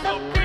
Stop.